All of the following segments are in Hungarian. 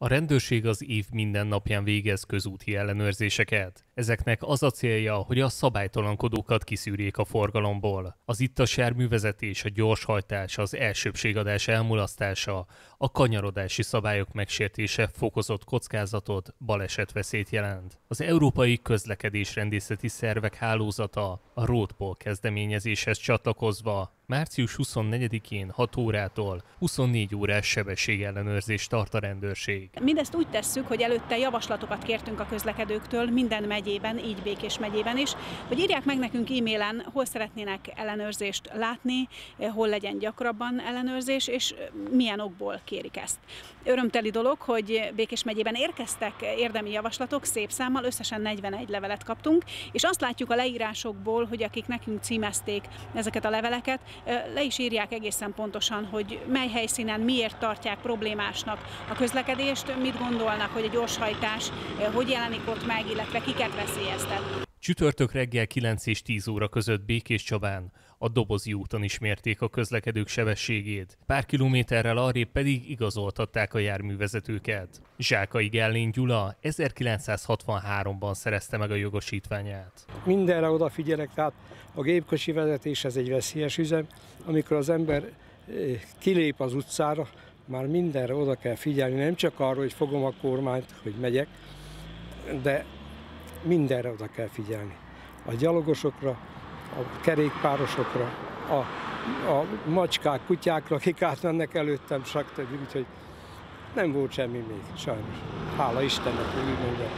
A rendőrség az év minden napján végez közúti ellenőrzéseket. Ezeknek az a célja, hogy a szabálytalankodókat kiszűrjék a forgalomból. Az ittas járművezetés, a gyorshajtás, az elsőbségadás elmulasztása, a kanyarodási szabályok megsértése fokozott kockázatot, balesetveszélyt jelent. Az Európai Közlekedésrendészeti Szervek Hálózata a Roadball kezdeményezéshez csatlakozva március 24-én 6 órától 24 órás sebességellenőrzést tart a rendőrség. Mindezt úgy tesszük, hogy előtte javaslatokat kértünk a közlekedőktől minden megyében, így Békés megyében is, hogy írják meg nekünk e-mailen, hol szeretnének ellenőrzést látni, hol legyen gyakrabban ellenőrzés, és milyen okból kérik ezt. Örömteli dolog, hogy Békés megyében érkeztek érdemi javaslatok, szép számmal, összesen 41 levelet kaptunk, és azt látjuk a leírásokból, hogy akik nekünk címezték ezeket a leveleket, le is írják egészen pontosan, hogy mely helyszínen miért tartják problémásnak a közlekedést, mit gondolnak, hogy a gyorshajtás hogy jelenik ott meg, illetve kiket veszélyeztet. Csütörtök reggel 9 és 10 óra között Békés Csabán a Dobozi úton is mérték a közlekedők sebességét. Pár kilométerrel arrébb pedig igazoltatták a járművezetőket. Zsákai Gellén Gyula 1963-ban szerezte meg a jogosítványát. Mindenre odafigyelek, tehát a gépkocsi vezetés ez egy veszélyes üzem. Amikor az ember eh, kilép az utcára, már mindenre oda kell figyelni, nem csak arról, hogy fogom a kormányt, hogy megyek, de mindenre oda kell figyelni. A gyalogosokra, a kerékpárosokra, a, a macskák, kutyákra, akik átmennek előttem, stb. Úgyhogy nem volt semmi még, sajnos. Hála Istennek, hogy úgy mondjam.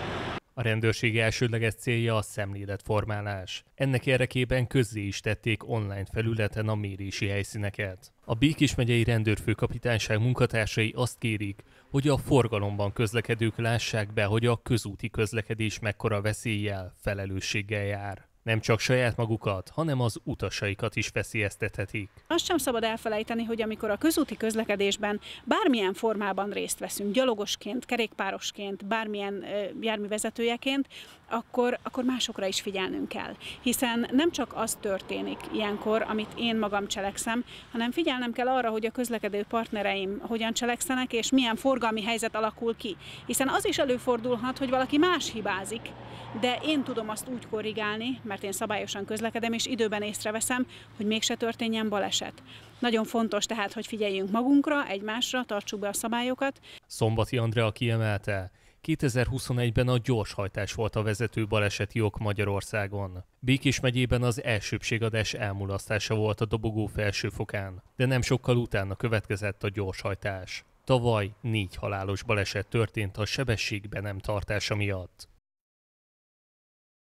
A rendőrség elsődleges célja a szemléletformálás. Ennek érdekében közzé is tették online felületen a mérési helyszíneket. A Békés megyei rendőrfőkapitányság munkatársai azt kérik, hogy a forgalomban közlekedők lássák be, hogy a közúti közlekedés mekkora veszéllyel, felelősséggel jár nem csak saját magukat, hanem az utasaikat is veszélyeztethetik. Azt sem szabad elfelejteni, hogy amikor a közúti közlekedésben bármilyen formában részt veszünk, gyalogosként, kerékpárosként, bármilyen járművezetőjeként, akkor, akkor másokra is figyelnünk kell. Hiszen nem csak az történik ilyenkor, amit én magam cselekszem, hanem figyelnem kell arra, hogy a közlekedő partnereim hogyan cselekszenek, és milyen forgalmi helyzet alakul ki. Hiszen az is előfordulhat, hogy valaki más hibázik, de én tudom azt úgy korrigálni, mert én szabályosan közlekedem, és időben észreveszem, hogy mégse történjen baleset. Nagyon fontos tehát, hogy figyeljünk magunkra, egymásra, tartsuk be a szabályokat. Szombati Andrea kiemelte, 2021-ben a gyorshajtás volt a vezető baleseti ok Magyarországon. Békés megyében az elsőbségadás elmulasztása volt a dobogó felsőfokán, de nem sokkal utána következett a gyorshajtás. Tavaly négy halálos baleset történt a sebességben nem tartása miatt.